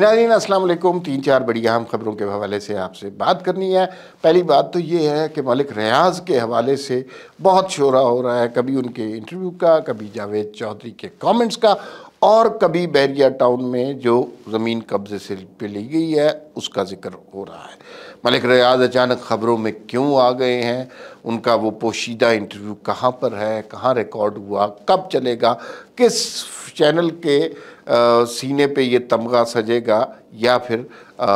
नाजीन अस्सलाम तीन चार बड़ी अहम खबरों के हवाले से आपसे बात करनी है। पहली बात तो ये है कि मलिक रियाज के हवाले से बहुत शोरा हो रहा है, कभी उनके इंटरव्यू का, कभी जावेद चौधरी के कमेंट्स का, और कभी बैरिया टाउन में जो ज़मीन कब्ज़े से पे ली गई है, उसका ज़िक्र हो रहा है। मलिक रियाज अचानक ख़बरों में क्यों आ गए हैं? उनका वो पोशीदा इंटरव्यू कहाँ पर है? कहाँ रिकॉर्ड हुआ? कब चलेगा? किस चैनल के सीने पे ये तमगा सजेगा या फिर आ,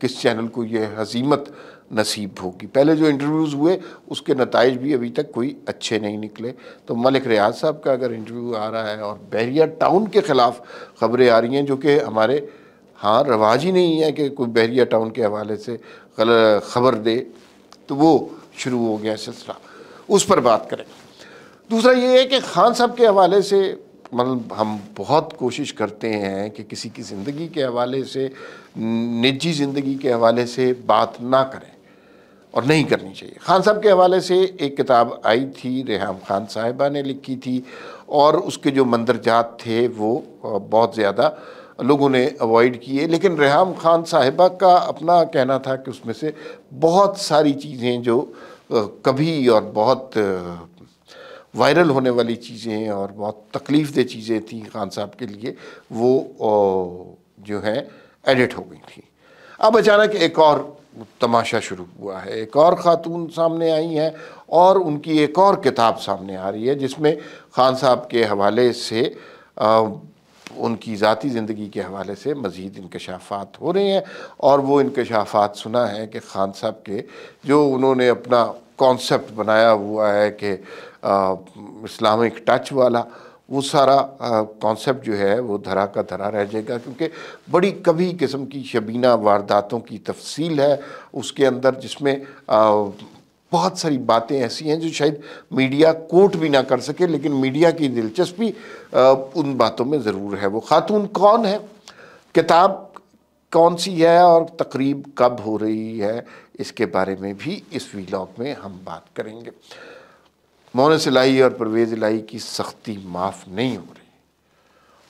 किस चैनल को ये हजीमत नसीब होगी। पहले जो इंटरव्यूज़ हुए उसके नतज भी अभी तक कोई अच्छे नहीं निकले। तो मलिक रियाज साहब का अगर इंटरव्यू आ रहा है और बहरिया टाउन के ख़िलाफ़ ख़बरें आ रही हैं जो कि हमारे हाँ रवाज ही नहीं है कि कोई बहरिया टाउन के हवाले से ख़बर दे तो वो शुरू हो गया सिलसिला। उस पर बात करें। दूसरा ये है कि खान साहब के हवाले से मतलब हम बहुत कोशिश करते हैं कि किसी की ज़िंदगी के हवाले से, निजी ज़िंदगी के हवाले से बात ना करें और नहीं करनी चाहिए। खान साहब के हवाले से एक किताब आई थी, रेहम खान साहिबा ने लिखी थी और उसके जो मंदरजात थे वो बहुत ज़्यादा लोगों ने अवॉइड किए। लेकिन रेहम खान साहिबा का अपना कहना था कि उसमें से बहुत सारी चीज़ें जो कभी और बहुत वायरल होने वाली चीज़ें और बहुत तकलीफ़ दे चीज़ें थी खान साहब के लिए वो जो है एडिट हो गई थी। अब अचानक एक और तमाशा शुरू हुआ है। एक और ख़ातून सामने आई हैं और उनकी एक और किताब सामने आ रही है जिसमें खान साहब के हवाले से आ, उनकी ज़ाती ज़िंदगी के हवाले से मज़ीद इंकशाफात हो रहे हैं और वो इंकशाफात सुना है कि खान साहब के जो उन्होंने अपना कॉन्सेप्ट बनाया हुआ है कि इस्लामिक टच वाला, वो सारा कॉन्सेप्ट जो है, वो धरा का धरा रह जाएगा क्योंकि बड़ी कभी किस्म की शबीना वारदातों की तफसील है उसके अंदर जिसमें बहुत सारी बातें ऐसी हैं जो शायद मीडिया कोट भी ना कर सके, लेकिन मीडिया की दिलचस्पी उन बातों में ज़रूर है। वो खातून कौन है? किताब कौन सी है और तकरीब कब हो रही है, इसके बारे में भी इस वीलॉग में हम बात करेंगे। मोनस इलाही और परवेज़ इलाही की सख्ती माफ़ नहीं हो रही।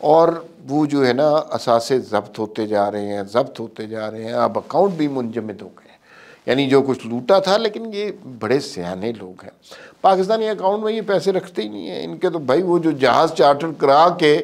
और वो जो है ना, असासे जब्त होते जा रहे हैं, जब्त होते जा रहे हैं, अब अकाउंट भी मुंजमद हो गए हैं। यानी जो कुछ लूटा था, लेकिन ये बड़े सियाने लोग हैं। पाकिस्तानी अकाउंट में ये पैसे रखते ही नहीं हैं। इनके तो भाई वो जो जहाज़ चार्टर करा के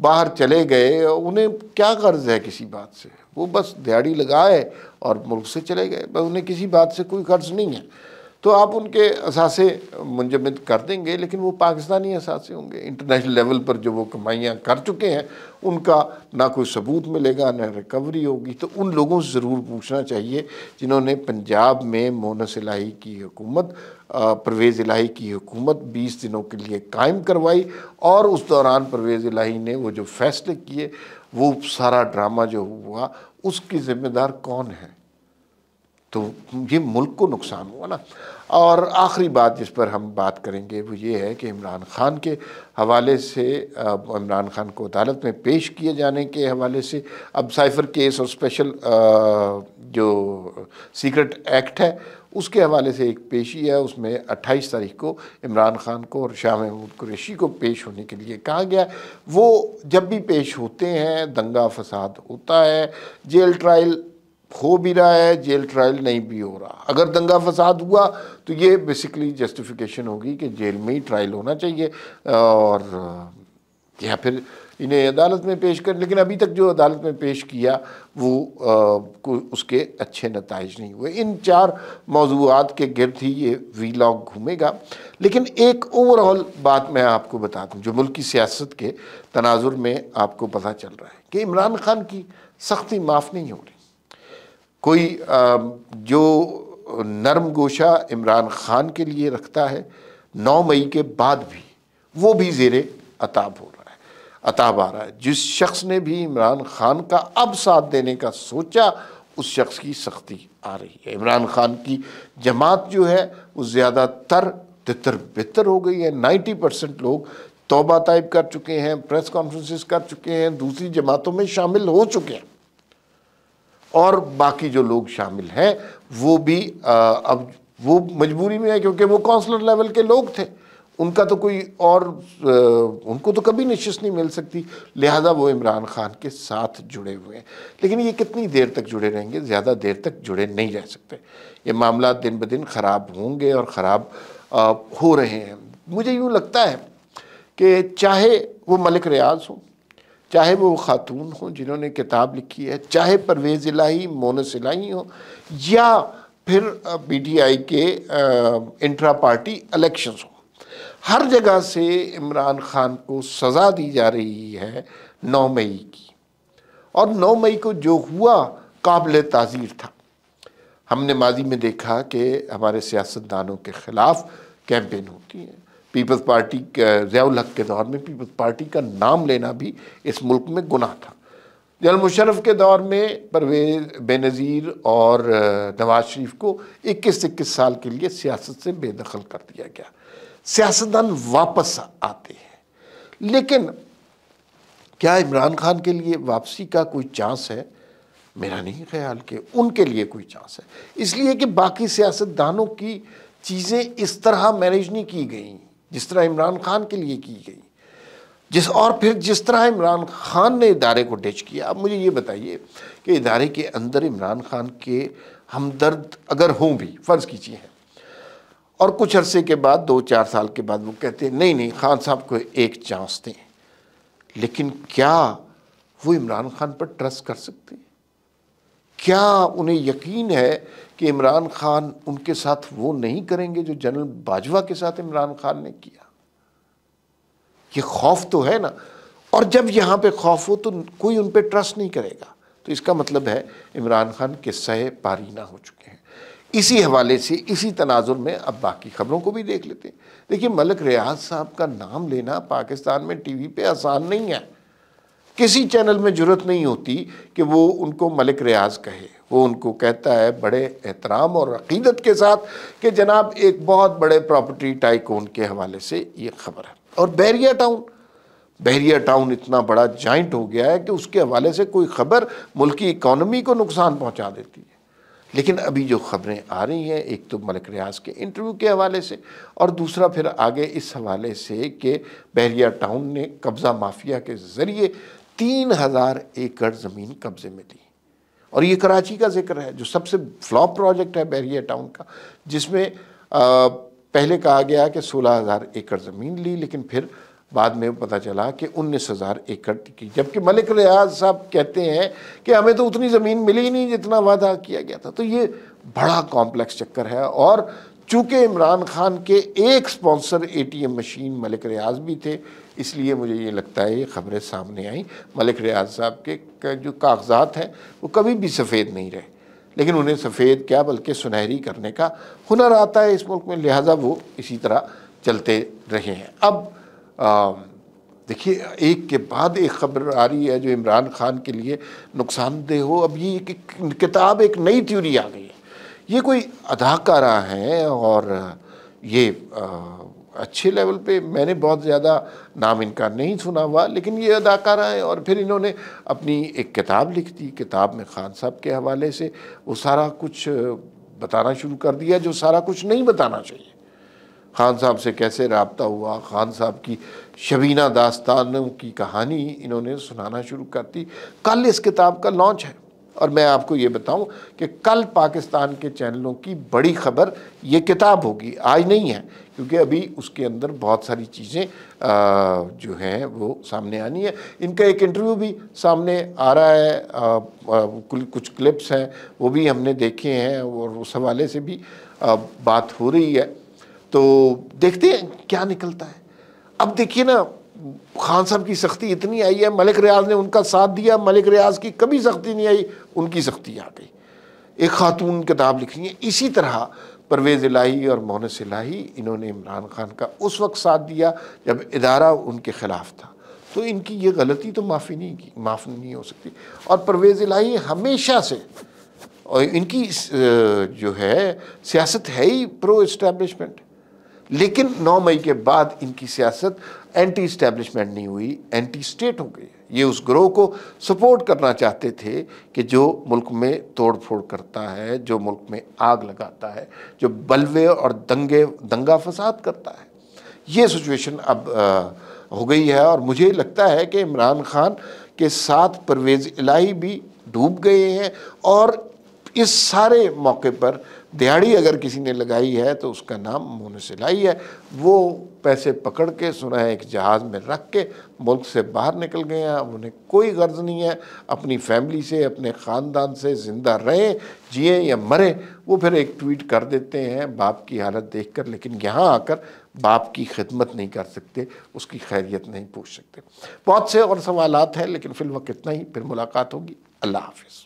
बाहर चले गए, उन्हें क्या कर्ज है किसी बात से? वो बस दिहाड़ी लगाए और मुल्क से चले गए। उन्हें किसी बात से कोई कर्ज नहीं है। तो आप उनके असासे मुंजमद कर देंगे, लेकिन वो पाकिस्तानी असासे होंगे। इंटरनेशनल लेवल पर जो वो कमाइयाँ कर चुके हैं, उनका ना कोई सबूत मिलेगा, ना रिकवरी होगी। तो उन लोगों से ज़रूर पूछना चाहिए, जिन्होंने पंजाब में मोनस इलाही की हुकूमत परवेज़ इलाही की हुकूमत 20 दिनों के लिए कायम करवाई, और उस दौरान परवेज़ इलाही ने वो जो फैसले किए, वो सारा ड्रामा जो हुआ, उसकी ज़िम्मेदार कौन है? तो ये मुल्क को नुकसान हुआ ना। और आखिरी बात जिस पर हम बात करेंगे, वो ये है कि इमरान ख़ान के हवाले से इमरान ख़ान को अदालत में पेश किए जाने के हवाले से, अब साइफ़र केस और स्पेशल जो सीक्रेट एक्ट है, उसके हवाले से एक पेशी है। उसमें 28 तारीख को इमरान ख़ान को और शाह महमूद कुरेशी को पेश होने के लिए कहा गया। वो जब भी पेश होते हैं, दंगा फसाद होता है, जेल ट्रायल हो भी रहा है जेल ट्रायल नहीं भी हो रहा। अगर दंगा फसाद हुआ तो ये बेसिकली जस्टिफिकेशन होगी कि जेल में ही ट्रायल होना चाहिए और या फिर इन्हें अदालत में पेश कर लेकिन अभी तक जो अदालत में पेश किया वो आ, उसके अच्छे नतज नहीं हुए। इन चार मौजूद के गिरद ही ये वीलॉग घूमेगा। लेकिन एक ओवरऑल बात मैं आपको बता दूँ जो मुल्क की सियासत के तनाजुर में आपको पता चल रहा है कि इमरान खान की सख्ती माफ़ नहीं हो रही। कोई जो नरम गोशा इमरान ख़ान के लिए रखता है, नौ मई के बाद भी वो भी ज़ेर अताब हो रहा है, अताब आ रहा है। जिस शख्स ने भी इमरान ख़ान का अब साथ देने का सोचा, उस शख्स की सख्ती आ रही है। इमरान ख़ान की जमात जो है, वो ज़्यादातर तितर बितर हो गई है। नाइन्टी परसेंट लोग तोबा ताइब कर चुके हैं, प्रेस कॉन्फ्रेंसिस कर चुके हैं, दूसरी जमातों में शामिल हो चुके हैं। और बाकी जो लोग शामिल हैं वो भी आ, अब वो मजबूरी में है क्योंकि वो काउंसलर लेवल के लोग थे। उनका तो कोई और आ, उनको तो कभी नशिश नहीं मिल सकती। लिहाजा वो इमरान खान के साथ जुड़े हुए हैं। लेकिन ये कितनी देर तक जुड़े रहेंगे? ज़्यादा देर तक जुड़े नहीं रह सकते। ये मामला दिन ब दिन ख़राब होंगे और ख़राब हो रहे हैं। मुझे यूँ लगता है कि चाहे वो मलिक रियाज हो चाहे वो खातून हो, जिन्होंने किताब लिखी है, चाहे परवेज़ इलाही, मोनस इलाही हो, या फिर पी टी आई के इंट्रा पार्टी इलेक्शंस हो। हर जगह से इमरान खान को सज़ा दी जा रही है नौ मई की। और नौ मई को जो हुआ, काबिल ताज़ीर था। हमने माजी में देखा कि हमारे सियासतदानों के ख़िलाफ़ कैंपेन होती है। पीपल्स पार्टी जयाउल हक के दौर में पीपल्स पार्टी का नाम लेना भी इस मुल्क में गुनाह था। जनरल मुशरफ के दौर में परवेज, बेनज़ीर और नवाज़ शरीफ को इक्कीस इक्कीस साल के लिए सियासत से बेदखल कर दिया गया। सियासतदान वापस आते हैं। लेकिन क्या इमरान खान के लिए वापसी का कोई चांस है? मेरा नहीं ख्याल कि उनके लिए कोई चांस है। इसलिए कि बाकी सियासतदानों की चीज़ें इस तरह मैनेज नहीं की गई। जिस तरह इमरान खान के लिए की गई, जिस और फिर जिस तरह इमरान खान ने इदारे को डिच किया। अब मुझे ये बताइए कि इदारे के अंदर इमरान खान के हमदर्द अगर हों भी, फ़र्ज़ कीजिए हैं। और कुछ अरसे के बाद, दो चार साल के बाद वो कहते हैं, नहीं नहीं, खान साहब को एक चांस दें। लेकिन क्या वो इमरान खान पर ट्रस्ट कर सकते हैं? क्या उन्हें यकीन है कि इमरान खान उनके साथ वो नहीं करेंगे जो जनरल बाजवा के साथ इमरान खान ने किया? ये खौफ तो है ना। और जब यहाँ पे खौफ हो तो कोई उन पर ट्रस्ट नहीं करेगा। तो इसका मतलब है इमरान खान किस्से पारीना हो चुके हैं। इसी हवाले से, इसी तनाजुर में अब बाकी खबरों को भी देख लेते हैं। देखिए मलिक रियाज साहब का नाम लेना पाकिस्तान में टीवी पे आसान नहीं है। किसी चैनल में ज़रूरत नहीं होती कि वो उनको मलिक रियाज कहे। वो उनको कहता है बड़े एहतराम और अकीदत के साथ कि जनाब एक बहुत बड़े प्रॉपर्टी टाइकोन के हवाले से ये खबर है। और बैरिया टाउन, बहरिया टाउन इतना बड़ा जॉइंट हो गया है कि उसके हवाले से कोई खबर मुल्क की इकानमी को नुकसान पहुँचा देती है। लेकिन अभी जो खबरें आ रही हैं, एक तो मलिक रियाज के इंटरव्यू के हवाले से और दूसरा फिर आगे इस हवाले से कि बहरिया टाउन ने कब्ज़ा माफिया के ज़रिए तीन हज़ार एकड़ ज़मीन कब्ज़े में ली। और ये कराची का ज़िक्र है, जो सबसे फ्लॉप प्रोजेक्ट है बहरिया टाउन का, जिसमें पहले कहा गया कि सोलह हज़ार एकड़ ज़मीन ली, लेकिन फिर बाद में पता चला कि उन्नीस हज़ार एकड़ की। जबकि मलिक रियाज साहब कहते हैं कि हमें तो उतनी ज़मीन मिली नहीं जितना वादा किया गया था। तो ये बड़ा कॉम्प्लेक्स चक्कर है और चूँकि इमरान खान के एक sponsor ATM machine Malik Riaz भी थे, इसलिए मुझे ये लगता है ये खबरें सामने आई। मलिक रियाज साहब के जो कागजात हैं, वो कभी भी सफ़ेद नहीं रहे। लेकिन उन्हें सफ़ेद क्या, बल्कि सुनहरी करने का हुनर आता है इस मुल्क में, लिहाजा वो इसी तरह चलते रहे हैं। अब देखिए, एक के बाद एक खबर आ रही है जो इमरान खान के लिए नुकसानदेह हो। अब ये किताब, एक नई थ्योरी आ गई है। ये कोई अदाकारा हैं और ये अच्छे लेवल पे मैंने बहुत ज़्यादा नाम इनका नहीं सुना हुआ, लेकिन ये अदाकारा हैं और फिर इन्होंने अपनी एक किताब लिख दी, किताब में खान साहब के हवाले से वो सारा कुछ बताना शुरू कर दिया, जो सारा कुछ नहीं बताना चाहिए। खान साहब से कैसे रबता हुआ, खान साहब की शबीना दास्तानों की कहानी इन्होंने सुनाना शुरू कर दी। कल इस किताब का लॉन्च है। और मैं आपको ये बताऊँ कि कल पाकिस्तान के चैनलों की बड़ी खबर ये किताब होगी आज नहीं है क्योंकि अभी उसके अंदर बहुत सारी चीज़ें जो हैं वो सामने आनी है। इनका एक इंटरव्यू भी सामने आ रहा है आ, आ, कुछ क्लिप्स हैं वो भी हमने देखे हैं और उस हवाले से भी आ, बात हो रही है। तो देखते हैं क्या निकलता है। अब देखिए ना खान साहब की सख्ती इतनी आई है, मलिक रियाज ने उनका साथ दिया, मलिक रियाज की कभी सख्ती नहीं आई, उनकी सख्ती आ गई। एक खातून किताब लिखी है, इसी तरह परवेज़ इलाही और मोनस इलाही, इन्होंने इमरान खान का उस वक्त साथ दिया जब इदारा उनके ख़िलाफ़ था। तो इनकी ये गलती तो माफ़ी नहीं की, माफ़ नहीं हो सकती। और परवेज़ इलाही हमेशा से, और इनकी जो है, सियासत है ही प्रो इस्टेब्लिशमेंट लेकिन 9 मई के बाद इनकी सियासत एंटी इस्टेब्लिशमेंट नहीं हुई एंटी स्टेट हो गई। ये उस ग्रोह को सपोर्ट करना चाहते थे कि जो मुल्क में तोड़ फोड़ करता है जो मुल्क में आग लगाता है जो बलवे और दंगे दंगा फसाद करता है ये सिचुएशन अब आ, हो गई है। और मुझे लगता है कि इमरान खान के साथ परवेज़ इलाही भी डूब गए हैं और इस सारे मौके पर दिहाड़ी अगर किसी ने लगाई है तो उसका नाम मोन सिलाई है। वो पैसे पकड़ के सुना है एक जहाज़ में रख के, मुल्क से बाहर निकल गए हैं, अब उन्हें कोई गर्ज नहीं है। अपनी फैमिली से, अपने ख़ानदान से ज़िंदा रहें, जिए या मरें, वो फिर एक ट्वीट कर देते हैं बाप की हालत देख कर लेकिन यहाँ आकर बाप की खिदमत नहीं कर सकते, उसकी खैरियत नहीं पूछ सकते। बहुत से और सवाल हैं, लेकिन फिर वक्त इतना ही, फिर मुलाकात होगी। अल्लाह हाफिज़।